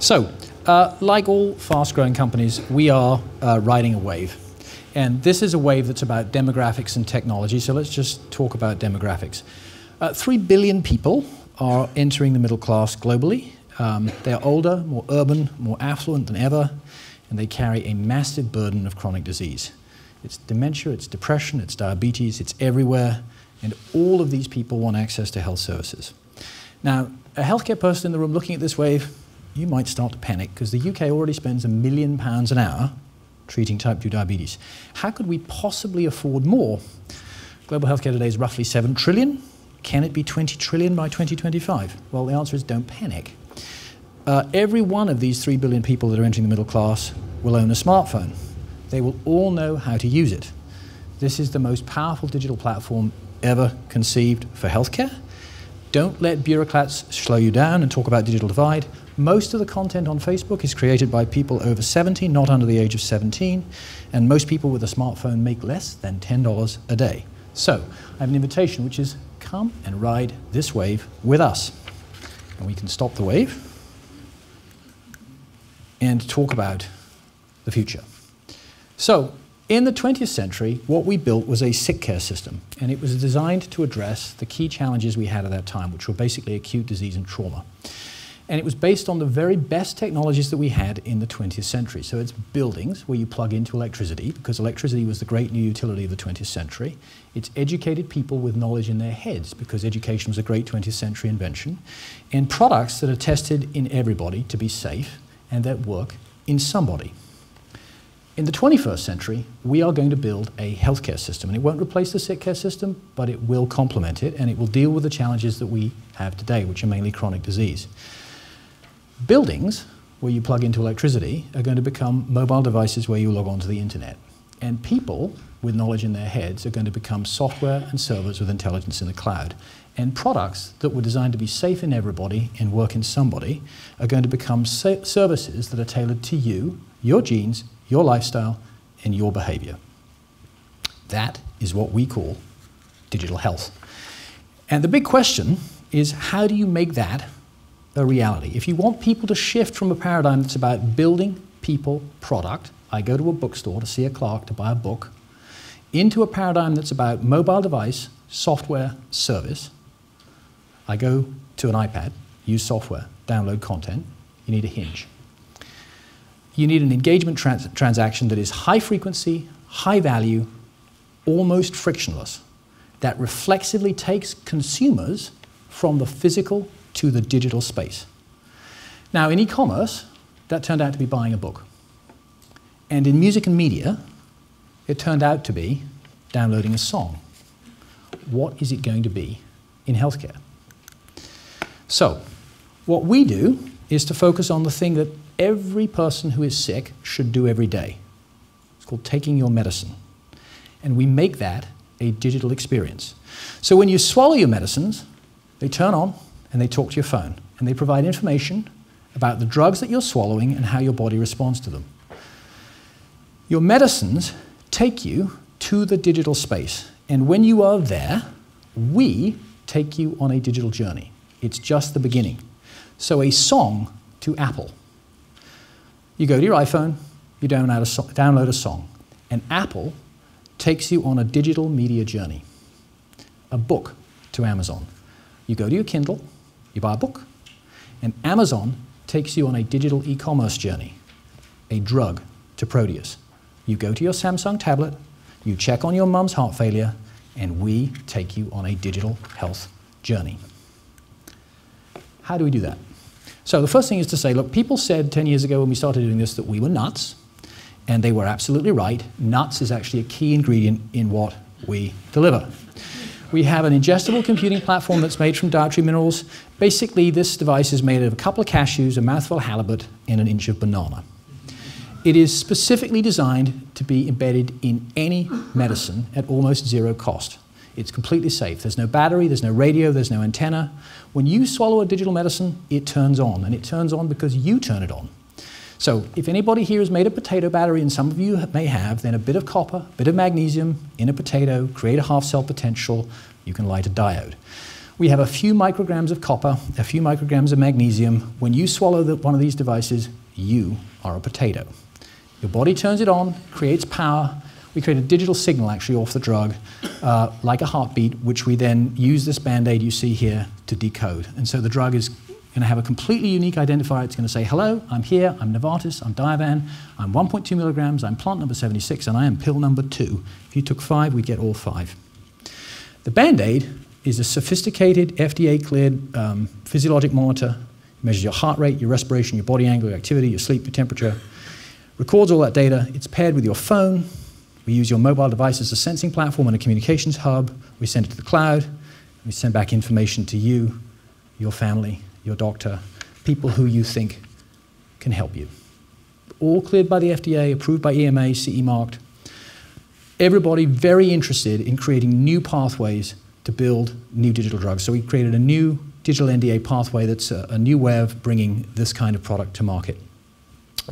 So, uh, like all fast growing companies, we are uh, riding a wave. And this is a wave that's about demographics and technology. So, let's just talk about demographics. Uh, Three billion people are entering the middle class globally. Um, they are older, more urban, more affluent than ever, and they carry a massive burden of chronic disease. It's dementia, it's depression, it's diabetes, it's everywhere, and all of these people want access to health services. Now, a healthcare person in the room looking at this wave, you might start to panic because the UK already spends a million pounds an hour treating type 2 diabetes. How could we possibly afford more? Global healthcare today is roughly 7 trillion. Can it be 20 trillion by 2025? Well, the answer is don't panic. Uh, every one of these 3 billion people that are entering the middle class will own a smartphone. They will all know how to use it. This is the most powerful digital platform ever conceived for healthcare. Don't let bureaucrats slow you down and talk about digital divide. Most of the content on Facebook is created by people over 70, not under the age of 17, and most people with a smartphone make less than $10 a day. So, I have an invitation which is come and ride this wave with us. And we can stop the wave and talk about the future. So, in the 20th century, what we built was a sick care system, and it was designed to address the key challenges we had at that time, which were basically acute disease and trauma. And it was based on the very best technologies that we had in the 20th century. So it's buildings where you plug into electricity, because electricity was the great new utility of the 20th century. It's educated people with knowledge in their heads, because education was a great 20th century invention. And products that are tested in everybody to be safe and that work in somebody. In the 21st century, we are going to build a healthcare system, and it won't replace the sick care system, but it will complement it, and it will deal with the challenges that we have today, which are mainly chronic disease. Buildings, where you plug into electricity, are going to become mobile devices where you log onto the internet. And people with knowledge in their heads are going to become software and servers with intelligence in the cloud. And products that were designed to be safe in everybody and work in somebody are going to become services that are tailored to you, your genes, your lifestyle, and your behavior. That is what we call digital health. And the big question is how do you make that a reality. If you want people to shift from a paradigm that's about building people product, I go to a bookstore to see a clerk to buy a book, into a paradigm that's about mobile device, software, service, I go to an iPad, use software, download content, you need a hinge. You need an engagement trans transaction that is high frequency, high value, almost frictionless, that reflexively takes consumers from the physical to the digital space. Now, in e-commerce, that turned out to be buying a book. And in music and media, it turned out to be downloading a song. What is it going to be in healthcare? So, what we do is to focus on the thing that every person who is sick should do every day. It's called taking your medicine. And we make that a digital experience. So when you swallow your medicines, they turn on, and they talk to your phone and they provide information about the drugs that you're swallowing and how your body responds to them. Your medicines take you to the digital space, and when you are there, we take you on a digital journey. It's just the beginning. So, a song to Apple. You go to your iPhone, you download a, so download a song, and Apple takes you on a digital media journey. A book to Amazon. You go to your Kindle, you buy a book, and Amazon takes you on a digital e commerce journey, a drug to Proteus. You go to your Samsung tablet, you check on your mum's heart failure, and we take you on a digital health journey. How do we do that? So the first thing is to say, look, people said 10 years ago when we started doing this that we were nuts, and they were absolutely right. Nuts is actually a key ingredient in what we deliver. We have an ingestible computing platform that's made from dietary minerals. Basically, this device is made of a couple of cashews, a mouthful of halibut, and an inch of banana. It is specifically designed to be embedded in any medicine at almost zero cost. It's completely safe. There's no battery, there's no radio, there's no antenna. When you swallow a digital medicine, it turns on, and it turns on because you turn it on. So if anybody here has made a potato battery, and some of you may have, then a bit of copper, a bit of magnesium in a potato, create a half cell potential, you can light a diode. We have a few micrograms of copper, a few micrograms of magnesium. When you swallow the, one of these devices, you are a potato. Your body turns it on, creates power. We create a digital signal actually off the drug, uh, like a heartbeat, which we then use this band aid you see here to decode. And so the drug is going to have a completely unique identifier. It's going to say, hello, I'm here, I'm Novartis, I'm Diovan, I'm 1.2 milligrams, I'm plant number 76, and I am pill number two. If you took five, we get all five. The Band-Aid is a sophisticated FDA-cleared um, physiologic monitor. It measures your heart rate, your respiration, your body angle, your activity, your sleep, your temperature. Records all that data. It's paired with your phone. We use your mobile device as a sensing platform and a communications hub. We send it to the cloud. We send back information to you, your family, your doctor, people who you think can help you. All cleared by the FDA, approved by EMA, CE marked. Everybody very interested in creating new pathways to build new digital drugs. So we created a new digital NDA pathway that's a, a new way of bringing this kind of product to market.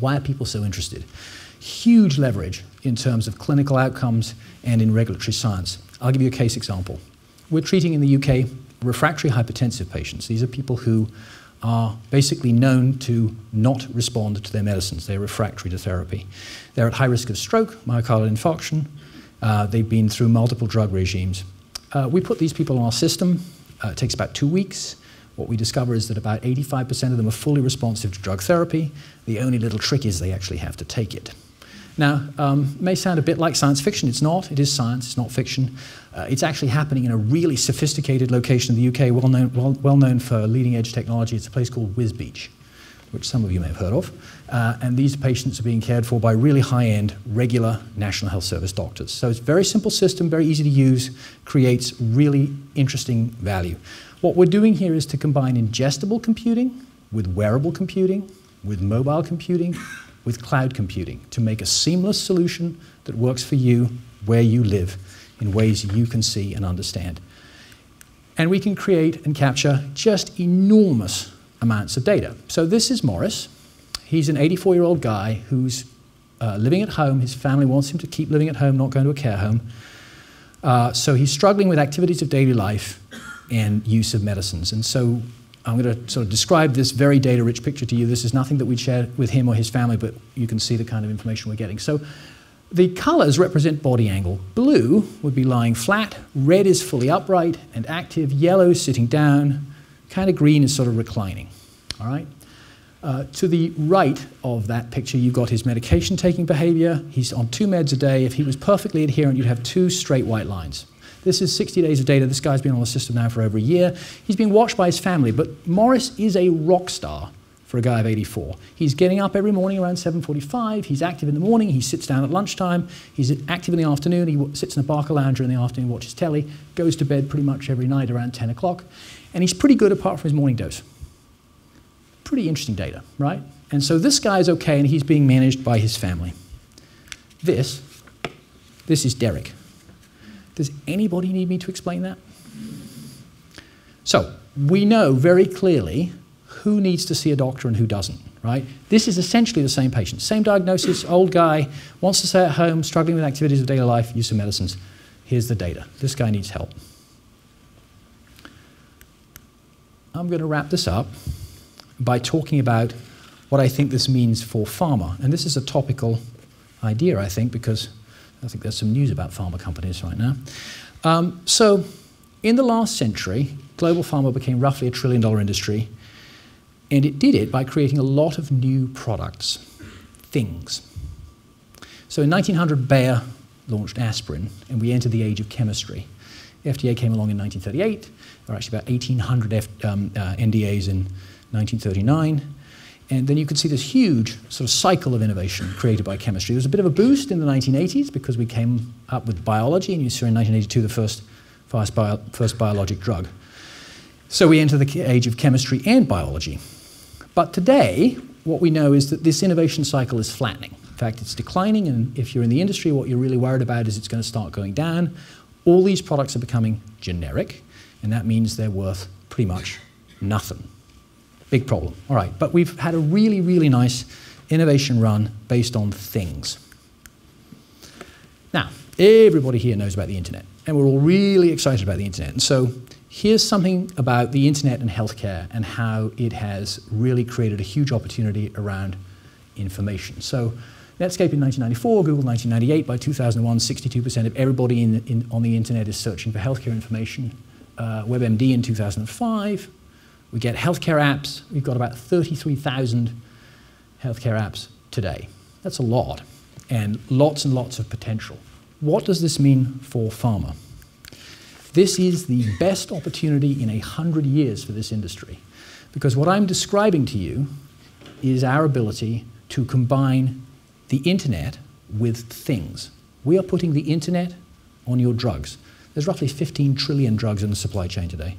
Why are people so interested? Huge leverage in terms of clinical outcomes and in regulatory science. I'll give you a case example. We're treating in the UK refractory hypertensive patients. These are people who are basically known to not respond to their medicines. They're refractory to therapy. They're at high risk of stroke, myocardial infarction. Uh, they've been through multiple drug regimes. Uh, we put these people on our system. Uh, it takes about two weeks. What we discover is that about 85% of them are fully responsive to drug therapy. The only little trick is they actually have to take it. Now, um, may sound a bit like science fiction. It's not. It is science. It's not fiction. Uh, it's actually happening in a really sophisticated location in the UK, well known, well, well known for leading edge technology. It's a place called Wisbech, which some of you may have heard of. Uh, and these patients are being cared for by really high end, regular National Health Service doctors. So it's a very simple system, very easy to use, creates really interesting value. What we're doing here is to combine ingestible computing with wearable computing, with mobile computing, with cloud computing to make a seamless solution that works for you where you live in ways you can see and understand. And we can create and capture just enormous amounts of data. So this is Morris. He's an 84 year old guy who's uh, living at home. His family wants him to keep living at home, not going to a care home. Uh, so he's struggling with activities of daily life and use of medicines. And so I'm going to sort of describe this very data rich picture to you. This is nothing that we'd share with him or his family, but you can see the kind of information we're getting. So the colors represent body angle. Blue would be lying flat, red is fully upright and active, yellow is sitting down, kind of green is sort of reclining. All right? Uh, to the right of that picture, you've got his medication taking behavior. He's on two meds a day. If he was perfectly adherent, you'd have two straight white lines. This is 60 days of data. This guy's been on the system now for over a year. He's been watched by his family, but Morris is a rock star for a guy of 84. He's getting up every morning around 7.45. He's active in the morning. He sits down at lunchtime. He's active in the afternoon. He sits in a Barca lounger in the afternoon, watches telly, goes to bed pretty much every night around 10 o'clock. And he's pretty good apart from his morning dose. Pretty interesting data, right? And so this guy's okay, and he's being managed by his family. This, this is Derek. Does anybody need me to explain that? So, we know very clearly who needs to see a doctor and who doesn't, right? This is essentially the same patient. Same diagnosis, old guy, wants to stay at home, struggling with activities of daily life, use of medicines. Here's the data. This guy needs help. I'm going to wrap this up by talking about what I think this means for pharma. And this is a topical idea, I think, because I think there's some news about pharma companies right now. Um, so, in the last century, global pharma became roughly a trillion dollar industry, and it did it by creating a lot of new products, things. So, in 1900, Bayer launched aspirin, and we entered the age of chemistry. FDA came along in 1938. There were actually about 1,800 F, um, uh, NDAs in 1939. And then you could see this huge sort of cycle of innovation created by chemistry. There was a bit of a boost in the 1980s because we came up with biology, and you saw in 1982 the first, first, bio, first biologic drug. So we enter the age of chemistry and biology. But today, what we know is that this innovation cycle is flattening. In fact, it's declining, and if you're in the industry, what you're really worried about is it's going to start going down. All these products are becoming generic, and that means they're worth pretty much nothing. Big problem. All right, but we've had a really, really nice innovation run based on things. Now, everybody here knows about the internet, and we're all really excited about the internet. And so here's something about the internet and healthcare and how it has really created a huge opportunity around information. So Netscape in 1994, Google 1998. By 2001, 62% of everybody in, in, on the internet is searching for healthcare information. Uh, WebMD in 2005. We get healthcare apps. We've got about 33,000 healthcare apps today. That's a lot, and lots and lots of potential. What does this mean for pharma? This is the best opportunity in a hundred years for this industry. Because what I'm describing to you is our ability to combine the internet with things. We are putting the internet on your drugs. There's roughly 15 trillion drugs in the supply chain today.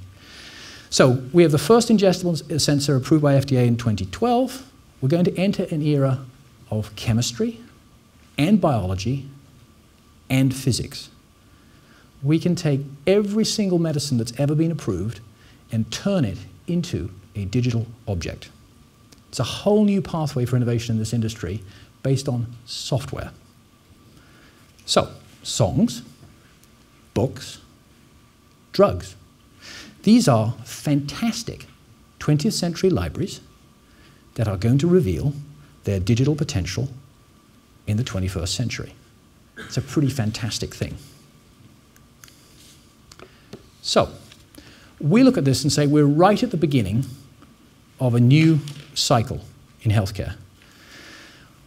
So we have the first ingestible sensor approved by FDA in 2012. We're going to enter an era of chemistry and biology and physics we can take every single medicine that's ever been approved and turn it into a digital object. It's a whole new pathway for innovation in this industry based on software. So, songs, books, drugs. These are fantastic 20th century libraries that are going to reveal their digital potential in the 21st century. It's a pretty fantastic thing. So, we look at this and say we're right at the beginning of a new cycle in healthcare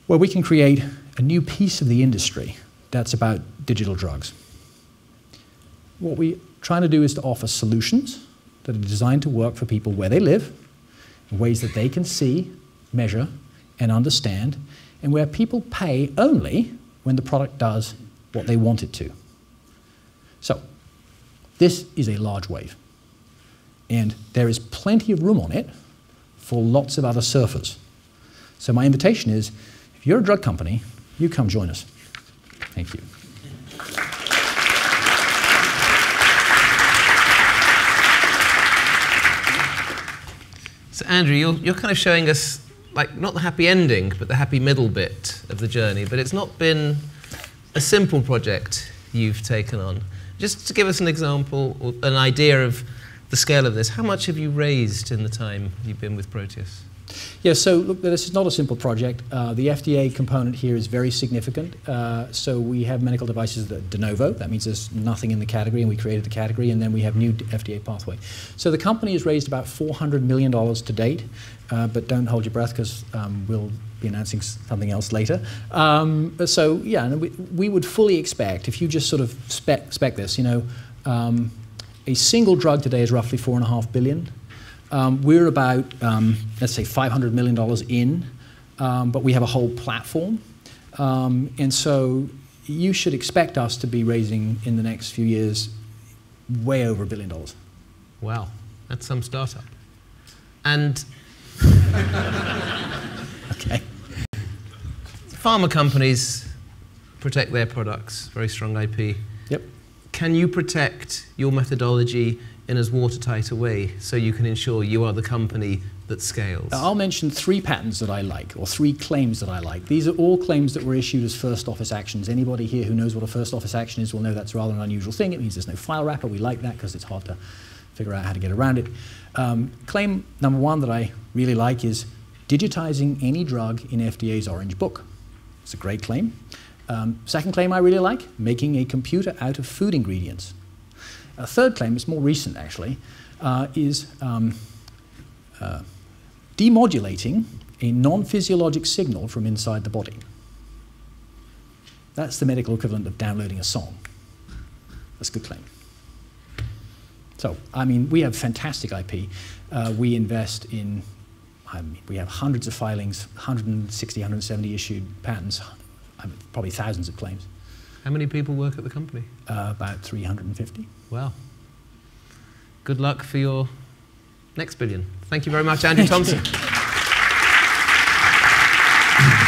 where we can create a new piece of the industry that's about digital drugs. What we're trying to do is to offer solutions that are designed to work for people where they live, in ways that they can see, measure, and understand, and where people pay only when the product does what they want it to. So, this is a large wave. And there is plenty of room on it for lots of other surfers. So my invitation is, if you're a drug company, you come join us. Thank you. So Andrew, you're, you're kind of showing us, like, not the happy ending, but the happy middle bit of the journey. But it's not been a simple project you've taken on. Just to give us an example, or an idea of the scale of this, how much have you raised in the time you've been with Proteus? Yeah, so look, this is not a simple project. Uh, the FDA component here is very significant. Uh, so we have medical devices that de novo, that means there's nothing in the category, and we created the category, and then we have new FDA pathway. So the company has raised about $400 million to date, uh, but don't hold your breath because um, we'll be announcing something else later. Um, so yeah, we, we, would fully expect if you just sort of spec, spec this, you know, um, a single drug today is roughly four and a half billion. Um, we're about um, let's say 500 million dollars in, um, but we have a whole platform, um, and so you should expect us to be raising in the next few years way over a billion dollars. Wow, that's some startup. And okay. Pharma companies protect their products, very strong IP. Yep. Can you protect your methodology in as watertight a way so you can ensure you are the company that scales? Now, I'll mention three patents that I like, or three claims that I like. These are all claims that were issued as first office actions. Anybody here who knows what a first office action is will know that's rather an unusual thing. It means there's no file wrapper. We like that because it's hard to figure out how to get around it. Um, claim number one that I really like is digitizing any drug in FDA's Orange Book. It's a great claim. Um, second claim I really like, making a computer out of food ingredients. A third claim, it's more recent actually, uh, is um, uh, demodulating a non-physiologic signal from inside the body. That's the medical equivalent of downloading a song. That's a good claim. So, I mean, we have fantastic IP. Uh, we invest in, I mean, we have hundreds of filings, 160, 170 issued patents, I mean, probably thousands of claims. How many people work at the company? Uh, about 350. Wow. Good luck for your next billion. Thank you very much, Andrew Thompson.